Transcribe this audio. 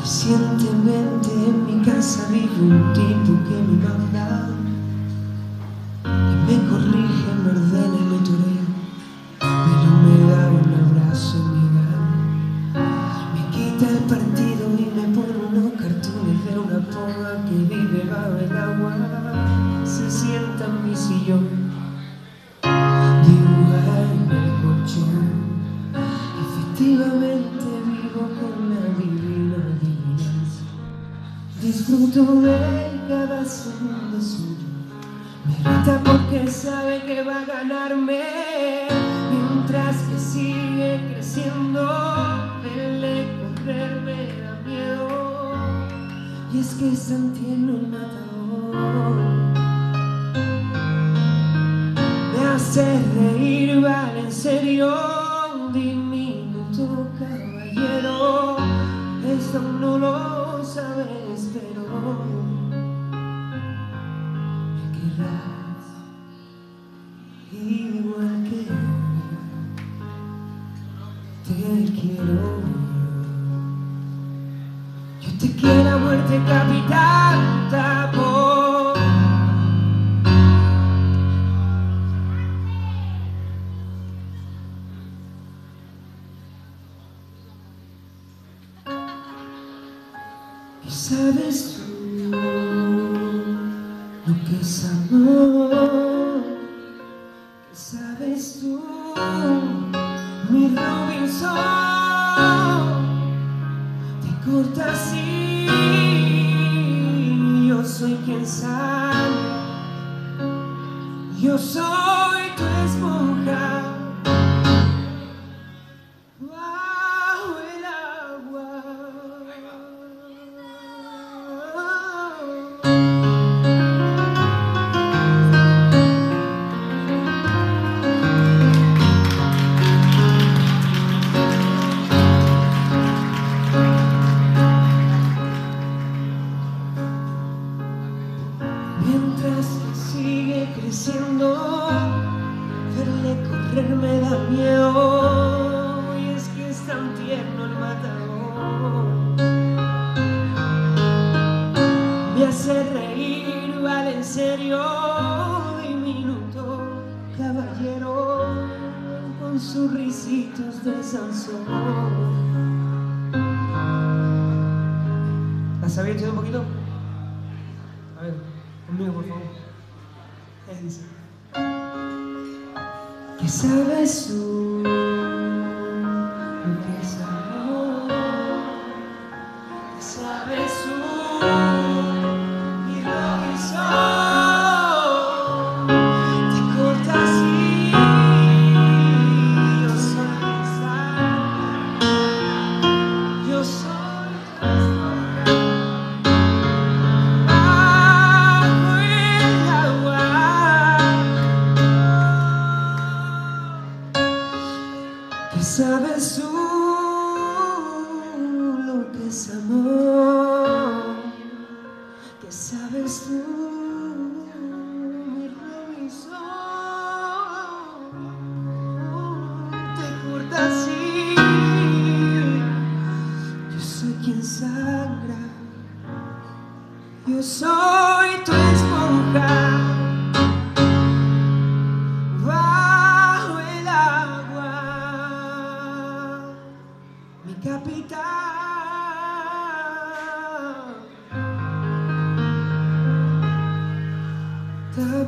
Recientemente en mi casa vivo un tipo que me manda y me corrige, me ordena y me torea, pero me da un abrazo y me gana, me quita el Disfruto de cada segundo suyo. Me grita porque sabe que va a ganarme. Mientras que sigue creciendo, verle correr me da miedo. Y es que tierno el matador. Me hace reír, vale, en serio, Yo te quiero a muerte, capitán Tapón. ¿Y sabes tú lo que es amor? ¿Qué sabes tú, mi Robinson? Te corta así, soy quien sabe, sus risitos de Sansón. ¿La sabía echar un poquito? A ver, conmigo por favor. Ahí dice. ¿Qué sabes tú? Lo que es amor. ¿Qué sabes tú? Yo soy tu esponja bajo el agua, mi capital. Te